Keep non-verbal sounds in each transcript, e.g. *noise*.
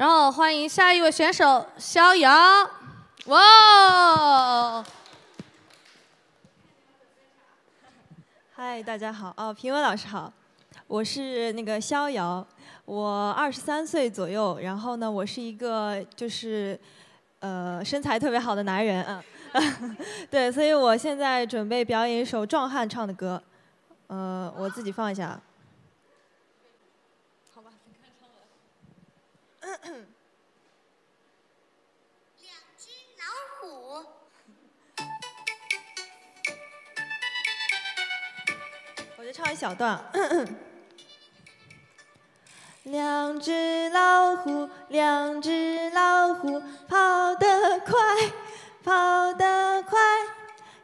然后欢迎下一位选手逍遥，哇！嗨，大家好，哦，评委老师好，我是那个逍遥，我二十三岁左右，然后呢，我是一个就是呃身材特别好的男人，嗯，*laughs* 对，所以我现在准备表演一首壮汉唱的歌，呃，我自己放一下。好吧，你看唱了。两只老虎。*coughs* 我就唱一小段。*coughs* 两只老虎，两只老虎，跑得快，跑得快。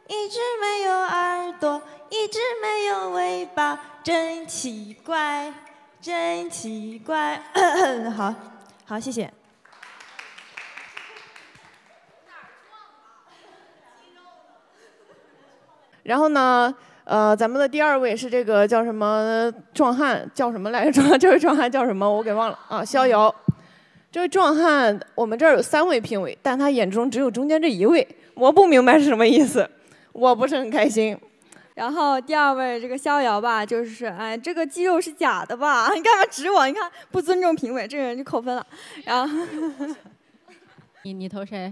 一只没有耳朵，一只没有尾巴，真奇怪，真奇怪。*coughs* 好，好，谢谢。然后呢，呃，咱们的第二位是这个叫什么壮汉，叫什么来着？这位壮汉叫什么？我给忘了啊。逍遥，这位壮汉，我们这儿有三位评委，但他眼中只有中间这一位，我不明白是什么意思，我不是很开心。然后第二位这个逍遥吧，就是哎，这个肌肉是假的吧？*laughs* 你干嘛指我？你看不尊重评委，这个人就扣分了。然后 *laughs* 你你投谁？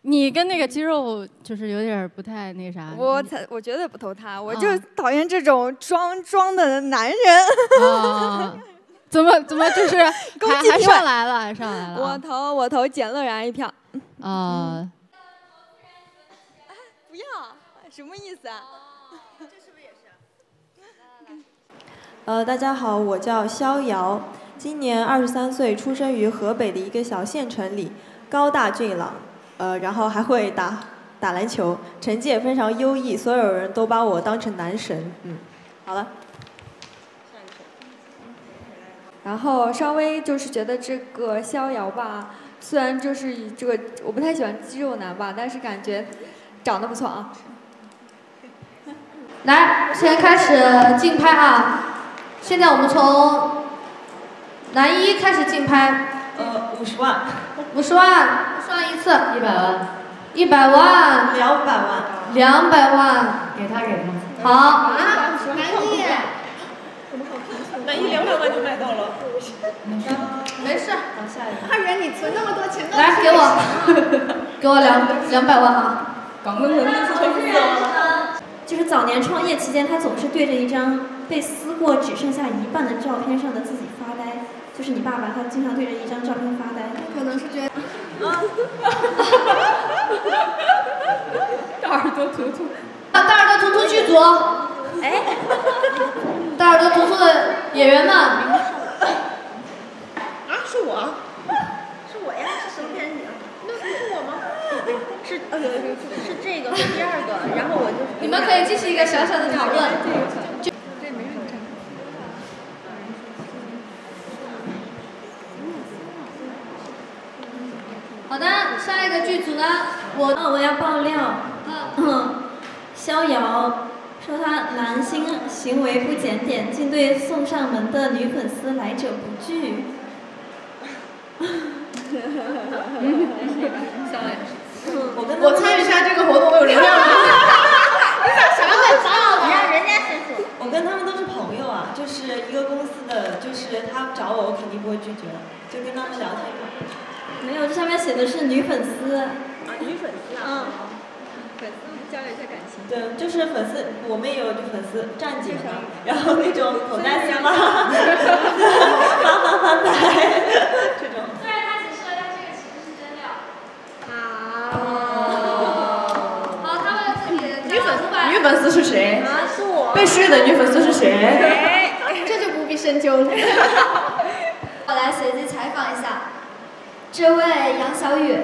你跟那个肌肉就是有点不太那啥。我才我绝对不投他，我就讨厌这种装装的男人。啊，怎么怎么就是 *laughs* 攻还还击上来了，还上来了。我投我投简乐然一票。啊，不要，什么意思啊？呃，大家好，我叫逍遥，今年二十三岁，出生于河北的一个小县城里，高大俊朗，呃，然后还会打打篮球，成绩也非常优异，所有人都把我当成男神。嗯，好了。然后稍微就是觉得这个逍遥吧，虽然就是这个我不太喜欢肌肉男吧，但是感觉长得不错啊。来，先开始竞拍啊！现在我们从男一开始竞拍。呃，五十万。五十万，五十万一次。一百万。一百万。两百万。两百万。给他给他。好。啊男一。男一两百万就买到了。没事。好，下一个。他人你存那么多钱都来，给我，给我两两百万啊！就是早年创业期间，他总是对着一张被撕过只剩下一半的照片上的自己发呆。就是你爸爸，他经常对着一张照片发呆。可能是觉得。*laughs* *laughs* 大耳朵图图。大耳朵图图剧组。哎。大耳朵图图的演员们。啊，是我。是我呀，是什么骗你啊？那不是我吗？是呃是这个和第二个，然后我就。你们可以进行一个好的，下一个剧组呢？我，我要爆料。嗯。*laughs* 逍遥说他男星行为不检点，竟对送上门的女粉丝来者不拒。*laughs* 我跟我参与一下这个活动，我有流量吗？你想啥很啥？你让人家先说。我跟他们都是朋友啊，就是一个公司的，就是他找我，我肯定不会拒绝，就跟他们聊天嘛。没有，这上面写的是女粉丝。啊，女粉丝啊。嗯粉丝交流一下感情。对，就是粉丝，我们也有女粉丝站姐嘛，*laughs* 然后那种口袋丝嘛，*laughs* 翻翻翻牌这种。虽然他解释了，但这个其实是真料。好，他们自己女粉丝女粉丝是谁？啊，是我。被睡的女粉丝是谁？这就不必深究了。*laughs* 我来随机采访一下，这位杨小雨，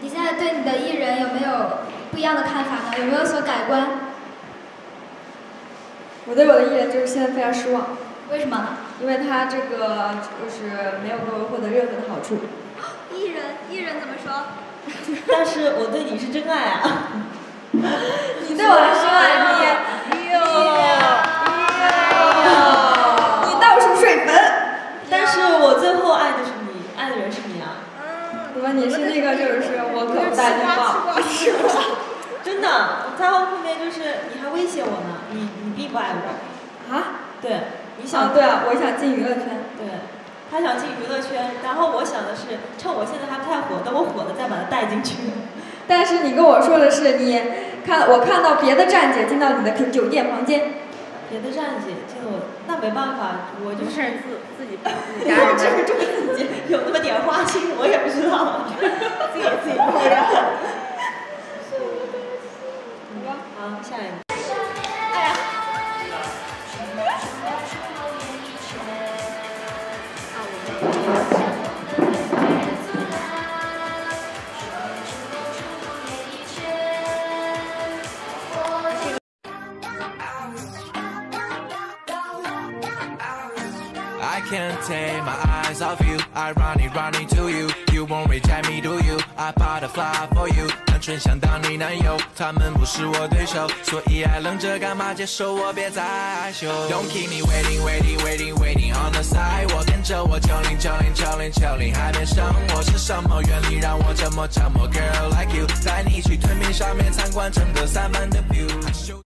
你现在对你的艺人有没有不一样的看法呢？有没有所改观？我对我的艺人就是现在非常失望。为什么呢？因为他这个就是没有给我获得任何的好处。*gasps* 艺人，艺人怎么说？*laughs* 但是我对你是真爱啊！*laughs* 你对我来说，你，怎么你是那个就是我可不带？是吧？真的，在后面就是你还威胁我呢，你你并不爱我。啊？对，你想、啊对啊，我想进娱乐圈。对，他想进娱乐圈，然后我想的是趁我现在还不太火，等我火了再把他带进去。但是你跟我说的是你看我看到别的站姐进到你的酒店房间，别的站姐这个我，那没办法，我就是自自己自己家人这个这自己有那么点花心，我也不知道，自己自己抱着。好，下一个。can't take my eyes off you. I running running to you. You won't reject me, do you? I bought a fly for you. 单纯想当你男友，他们不是我对手，所以爱愣着干嘛接受我？别再害羞。Don't keep me waiting, waiting, waiting, waiting on the side。我跟着我九零九零九零九零海边生活是什么原理让我这么折磨？Girl like you，带你去推面上面参观整个三万的 view。